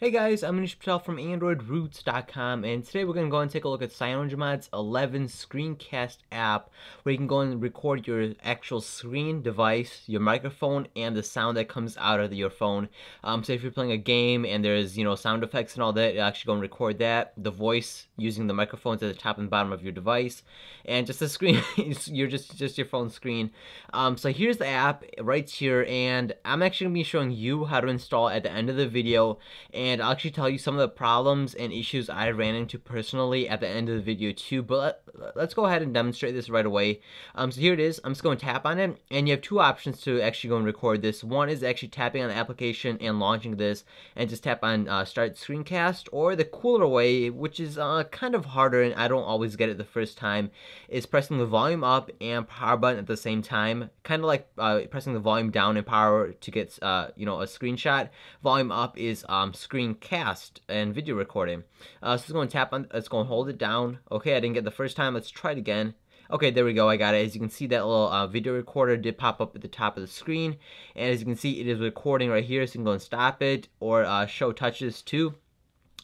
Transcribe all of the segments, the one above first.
Hey guys, I'm Anuj Patel from AndroidRootz.com and today we're going to go and take a look at CyanogenMod's 11 screencast app where you can go and record your actual screen device, your microphone, and the sound that comes out of your phone. Um, so if you're playing a game and there's, you know, sound effects and all that, you actually go and record that, the voice using the microphones at the top and bottom of your device, and just the screen, you're just, just your phone screen. Um, so here's the app right here and I'm actually going to be showing you how to install at the end of the video and and I'll actually tell you some of the problems and issues I ran into personally at the end of the video too, but let, us go ahead and demonstrate this right away. Um, so here it is, I'm just going to tap on it, and you have two options to actually go and record this. One is actually tapping on the application and launching this, and just tap on uh, start screencast, or the cooler way, which is uh, kind of harder and I don't always get it the first time, is pressing the volume up and power button at the same time, kind of like uh, pressing the volume down and power to get, uh, you know, a screenshot. Volume up is um, screen screencast and video recording. Uh, so it's going to tap on, it's going to hold it down. Okay, I didn't get the first time. Let's try it again. Okay, there we go. I got it. As you can see, that little uh, video recorder did pop up at the top of the screen. And as you can see, it is recording right here. So you can go and stop it or uh, show touches too.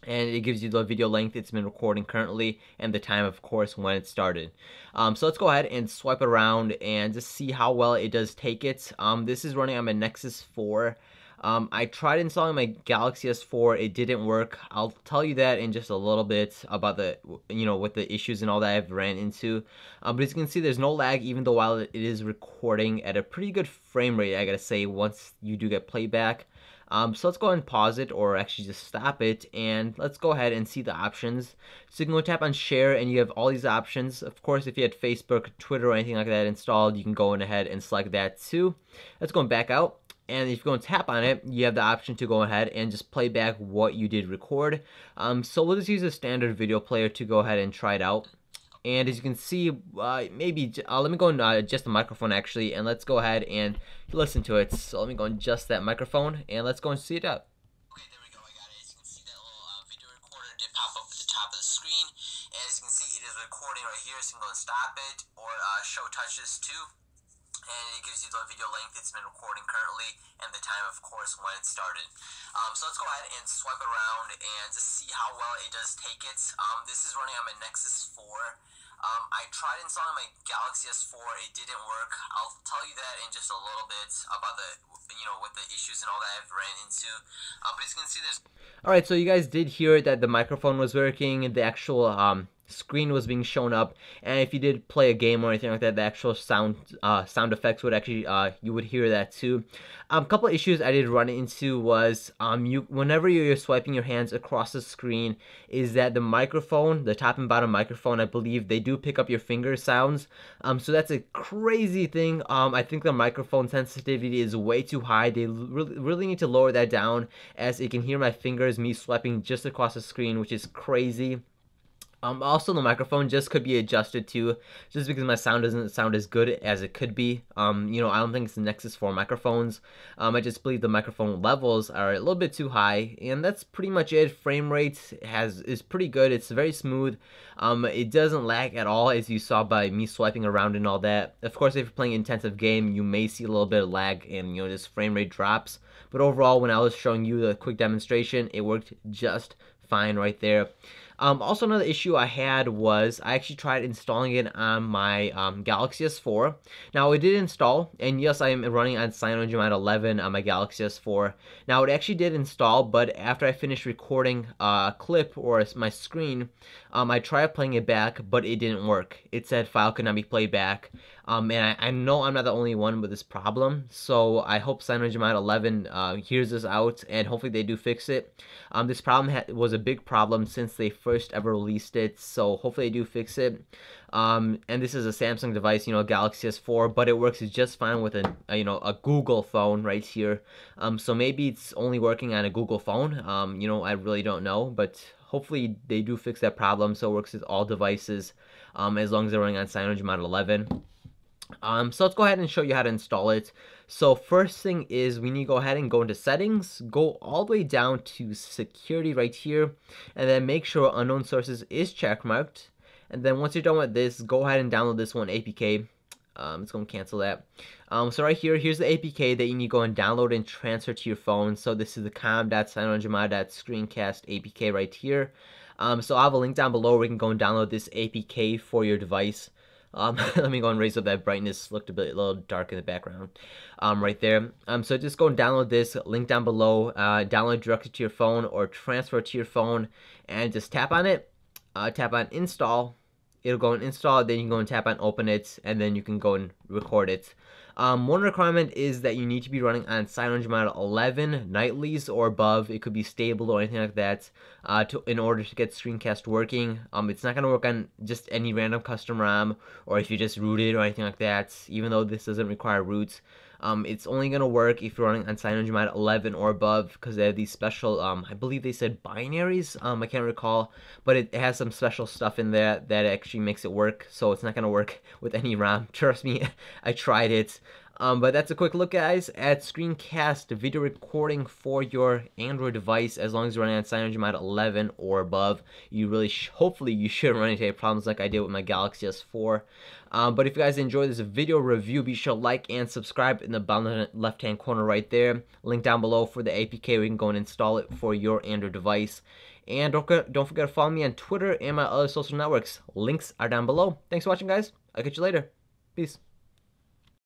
And it gives you the video length it's been recording currently and the time, of course, when it started. Um, so let's go ahead and swipe around and just see how well it does take it. Um, this is running on my Nexus 4. Um, I tried installing my Galaxy S4, it didn't work. I'll tell you that in just a little bit about the, you know, with the issues and all that I've ran into. Um, but as you can see, there's no lag, even though while it is recording at a pretty good frame rate, I gotta say, once you do get playback. Um, so let's go ahead and pause it or actually just stop it and let's go ahead and see the options. So you can go tap on share and you have all these options. Of course, if you had Facebook, Twitter, or anything like that installed, you can go in ahead and select that too. Let's go back out and if you go and tap on it, you have the option to go ahead and just play back what you did record. Um, so we'll just use a standard video player to go ahead and try it out. And as you can see, uh, maybe, uh, let me go and uh, adjust the microphone actually, and let's go ahead and listen to it. So let me go and adjust that microphone, and let's go and see it up. Okay, there we go, I got it. As you can see, that little uh, video recorder did pop up at the top of the screen. And as you can see, it is recording right here, so you can go and stop it, or uh, show touches too and it gives you the video length it's been recording currently and the time of course when it started. Um, so let's go ahead and swipe around and just see how well it does take it. Um, this is running on my Nexus 4 um, I tried installing my Galaxy S4 it didn't work. I'll tell you that in just a little bit about the you know with the issues and all that I've ran into. Um, but as you can see there's alright so you guys did hear that the microphone was working the actual um, screen was being shown up and if you did play a game or anything like that the actual sound uh, sound effects would actually uh, you would hear that too. A um, couple issues i did run into was um you whenever you're swiping your hands across the screen is that the microphone the top and bottom microphone i believe they do pick up your finger sounds. Um so that's a crazy thing. Um i think the microphone sensitivity is way too high. They really, really need to lower that down as it can hear my fingers me swiping just across the screen which is crazy um, also, the microphone just could be adjusted to, just because my sound doesn't sound as good as it could be. Um, you know, I don't think it's the Nexus 4 microphones. Um, I just believe the microphone levels are a little bit too high, and that's pretty much it. Frame rate has is pretty good. It's very smooth. Um, it doesn't lag at all, as you saw by me swiping around and all that. Of course, if you're playing intensive game, you may see a little bit of lag and you know just frame rate drops. But overall, when I was showing you the quick demonstration, it worked just fine right there. Um, also, another issue I had was I actually tried installing it on my um, Galaxy S4. Now, it did install, and yes, I am running on CyanogenMod 11 on my Galaxy S4. Now, it actually did install, but after I finished recording a clip or my screen, um, I tried playing it back, but it didn't work. It said file could not be played back. Um, and I, I, know I'm not the only one with this problem, so I hope CyanogenMod 11 uh, hears this out, and hopefully they do fix it. Um, this problem was a big problem since they first ever released it, so hopefully they do fix it. Um, and this is a Samsung device, you know, Galaxy S4, but it works just fine with a, a you know a Google phone right here. Um, so maybe it's only working on a Google phone. Um, you know, I really don't know, but hopefully they do fix that problem so it works with all devices um, as long as they're running on CyanogenMod 11. Um, so let's go ahead and show you how to install it. So first thing is we need to go ahead and go into settings, go all the way down to security right here, and then make sure unknown sources is checkmarked. And then once you're done with this, go ahead and download this one APK. Um, it's going to cancel that. Um, so right here, here's the APK that you need to go and download and transfer to your phone. So this is the com.cyanogenmod.screencast APK right here. Um, so I'll have a link down below where you can go and download this APK for your device. Um, let me go and raise up that brightness. Looked a bit a little dark in the background. Um, right there. Um, so just go and download this link down below. Uh, download directly to your phone or transfer to your phone, and just tap on it. Uh, tap on install. It'll go and install. Then you can go and tap on open it, and then you can go and record it. Um, one requirement is that you need to be running on CyanogenMod 11 nightlies or above. It could be stable or anything like that uh, to, in order to get Screencast working. Um, it's not going to work on just any random custom ROM or if you just root it or anything like that, even though this doesn't require roots. Um, it's only going to work if you're running on CyanogenMod 11 or above because they have these special, um, I believe they said binaries, um, I can't recall, but it has some special stuff in there that actually makes it work, so it's not going to work with any ROM. Trust me, I tried it. Um, but that's a quick look, guys, at Screencast video recording for your Android device. As long as you're running on CyanogenMod 11 or above, you really, hopefully, you shouldn't run into any problems like I did with my Galaxy S4. Um, but if you guys enjoyed this video review, be sure to like and subscribe in the bottom left-hand corner right there. Link down below for the APK you can go and install it for your Android device. And don't forget to follow me on Twitter and my other social networks. Links are down below. Thanks for watching, guys. I'll catch you later. Peace.